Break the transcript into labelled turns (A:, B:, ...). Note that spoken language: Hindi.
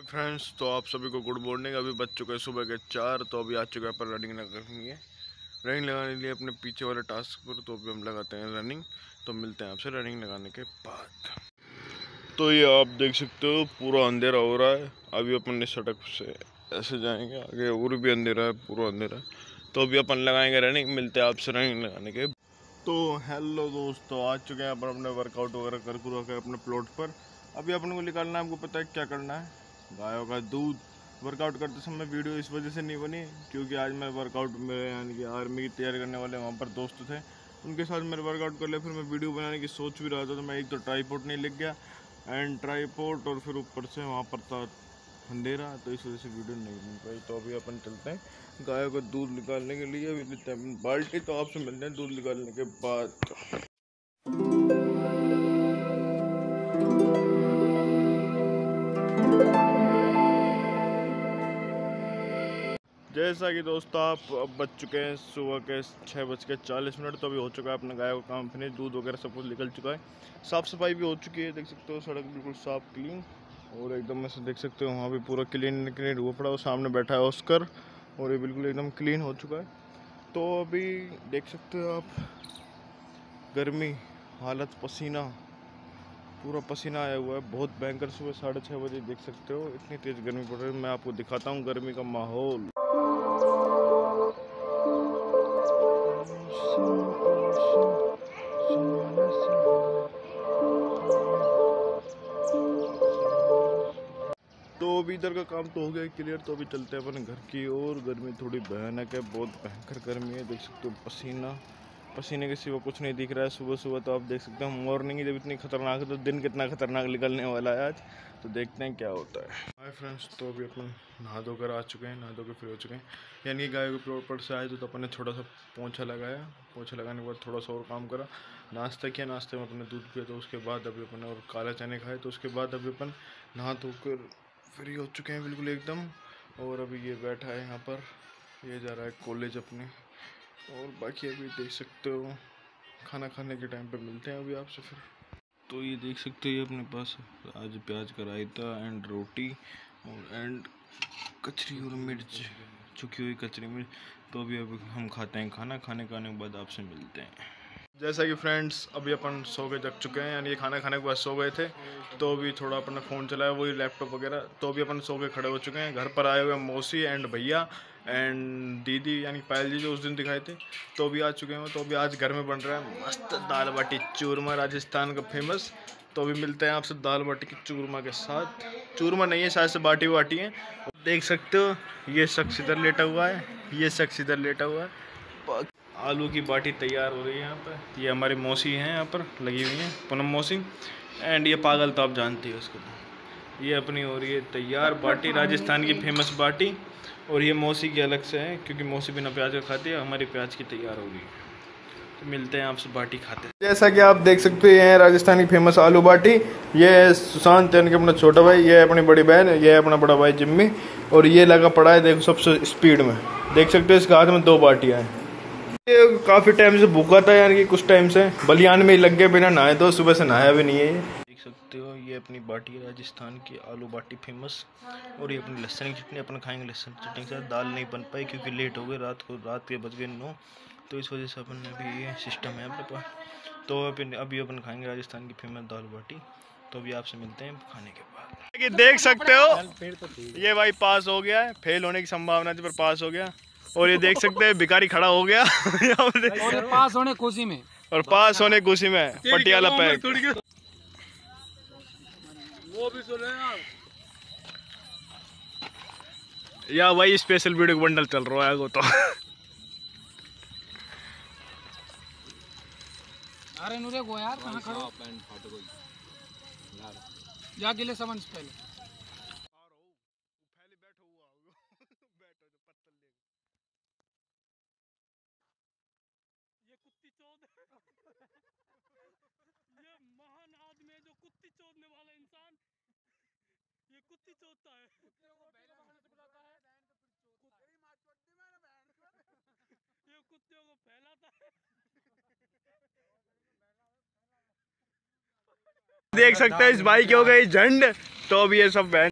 A: फ्रेंड्स तो आप सभी को गुड मॉर्निंग अभी बज चुके हैं सुबह के चार तो अभी आ चुके हैं पर रनिंग करनी है रनिंग लगाने के लिए अपने पीछे वाले टास्क पर तो अभी हम लगाते हैं रनिंग तो मिलते हैं आपसे रनिंग लगाने के बाद। तो ये आप देख सकते हो, पूरा अंधेरा हो रहा है। अभी अपन इस सड़क से ऐसे जाएँगे, आगे और भी अंधेरा है, पूरा अंधेरा तो अभी अपन लगाएँगे रनिंग मिलते हैं आपसे रनिंग लगाने के। तो हेलो दोस्तों, आ चुके हैं अपन अपने वर्कआउट वगैरह कर कर अपने प्लॉट पर। अभी अपन को निकालना है, आपको पता है क्या करना है? गायों का दूध वर्कआउट करते समय वीडियो इस वजह से नहीं बनी, क्योंकि आज मैं वर्कआउट मेरे यानी कि आर्मी की तैयारी करने वाले वहाँ पर दोस्त थे। उनके साथ मेरे वर्कआउट कर लिया, फिर मैं वीडियो बनाने की सोच भी रहा था तो मैं एक तो ट्राईपोर्ट नहीं लिख गया एंड ट्राईपोर्ट और फिर ऊपर से वहाँ पर था अंधेरा तो इस वजह से वीडियो नहीं बन पाई। तो अभी अपन चलते हैं गायों का दूध निकालने के लिए। अभी बाल्टी तो आपसे मिलते हैं दूध निकालने के बाद। जैसा कि दोस्तों आप अब बच चुके हैं सुबह के छः बज के चालीस मिनट तो अभी हो चुका है अपने गाय का काम फिनिश, दूध वगैरह सब कुछ निकल चुका है। साफ़ सफ़ाई भी हो चुकी है, देख सकते हो सड़क बिल्कुल साफ़ क्लीन और एकदम ऐसे देख सकते हो वहाँ भी पूरा क्लीन क्लीन हुआ पड़ा और सामने बैठा है ऑस्कर और ये बिल्कुल एकदम क्लीन हो चुका है। तो अभी देख सकते हो आप, गर्मी, हालत पसीना, पूरा पसीना आया हुआ है, बहुत भयंकर सुबह साढ़े छः बजे देख सकते हो, इतनी तेज़ गर्मी पड़ रही है, मैं आपको दिखाता हूँ गर्मी का माहौल। इधर का काम तो हो गया क्लियर तो अभी चलते हैं अपने घर की ओर। गर्मी थोड़ी भयानक है बहुत भयंकर गर्मी है देख सकते हो पसीना। पसीने के सिवा कुछ नहीं दिख रहा है सुबह सुबह तो आप देख सकते हो मॉर्निंग जब इतनी खतरनाक है तो दिन कितना खतरनाक निकलने वाला है आज। तो देखते हैं क्या होता है। हाय फ्रेंड्स तो अभी अपन नहा धोकर आ चुके हैं नहा धोकर फ्री हो चुके हैं। यानी कि गाय के प्लॉट पर से आए तो, तो अपन ने छोटा सा पोछा लगाया। पोछा लगाने के बाद थोड़ा सा और काम करा। नाश्ता किया नाश्ते में अपने दूध पिया तो उसके बाद अभी अपन और काला चने खाए तो उसके बाद अभी अपन नहा धोकर फ्री हो चुके हैं बिल्कुल एकदम। और अभी ये बैठा है यहाँ पर। ये जा रहा है कॉलेज अपने। और बाकी अभी देख सकते हो, खाना खाने के टाइम पे मिलते हैं अभी आपसे फिर। तो ये देख सकते हो ये अपने पास आज प्याज का रायता एंड रोटी और एंड कचरी और मिर्च, चुकी हुई कचरी मिर्च। तो अभी अभी हम खाते हैं खाना। खाने खाने के बाद आपसे मिलते हैं। जैसा कि फ्रेंड्स, अभी अपन सो के जग चुके हैं, यानी खाना खाने के बाद सो गए थे तो अभी थोड़ा अपना फ़ोन चलाया, वही लैपटॉप वगैरह तो अभी अपन सो के खड़े हो चुके हैं। घर पर आए हुए मौसी एंड भैया एंड दीदी, यानी पायल जी जो उस दिन दिखाए थे तो अभी आ चुके हैं तो अभी आज घर में बन रहा है मस्त दाल बाटी चूरमा, राजस्थान का फ़ेमस तो अभी मिलते हैं आपसे दाल बाटी की चूरमा के साथ। चूरमा नहीं है, शायद से बाटी वाटी है देख सकते हो, ये शख्स इधर लेटा हुआ है, ये शख्स इधर लेटा हुआ है। आलू की बाटी तैयार हो रही है यहाँ पर। ये हमारी मौसी हैं यहाँ पर, लगी हुई हैं, पूनम मौसी। एंड ये पागल तो आप जानती हो उसको। ये अपनी हो रही है तैयार बाटी, राजस्थान की फ़ेमस बाटी। और ये मौसी की अलग से है, क्योंकि मौसी बिना प्याज का खाती है, हमारी प्याज की तैयार हो रही है। तो मिलते हैं आपसे बाटी खाते हैं। जैसा कि आप देख सकते हैं, राजस्थान की फ़ेमस आलू बाटी। ये सुशांत यानी कि अपना छोटा भाई, ये अपनी बड़ी बहन ये अपना बड़ा भाई जिम्मी। और ये लगा पड़ा है, देखो सबसे स्पीड में। देख सकते हो इसके हाथ में दो बाटियाँ हैं। काफ़ी टाइम से भूखा था यानी कि कुछ टाइम से। बलियान में ही लग गए बिना नहाए तो सुबह से नहाया भी नहीं है देख सकते हो ये अपनी बाटी है राजस्थान की आलू बाटी फ़ेमस और ये अपनी लहसन की चटनी अपन खाएँगे लहसन चटनी के साथ। दाल नहीं बन पाई क्योंकि लेट हो गए रात को रात के बज गए नौ। तो इस वजह से अपन ने अभी ये सिस्टम है अपने पास। तो अभी अभी अपन खाएँगे राजस्थान की फ़ेमस दाल बाटी। तो अभी आपसे मिलते हैं खाने के बाद। देख सकते हो ये भाई पास हो गया है। फेल होने की संभावना थी पर पास हो गया। और ये देख सकते हैं भिखारी खड़ा हो गया।
B: और पास होने खुशी में।
A: और पास होने खुशी में पटियाला पैक।
B: वो भी सुने
A: या वही स्पेशल वीडियो बंडल चल रहा है वो तो।
B: अरे नुरे गो यार कहाँ खड़ो जा गिले समझ पहले। कुत्ती चोता है कुत्ते को पहले पकड़ने से बुलाता है। तेरी माँ चोटती मैं ना बहन ये कुत्ते को फैलाता है।
A: देख सकते हैं इस भाई की हो गई झंड तो अब ये सब बहन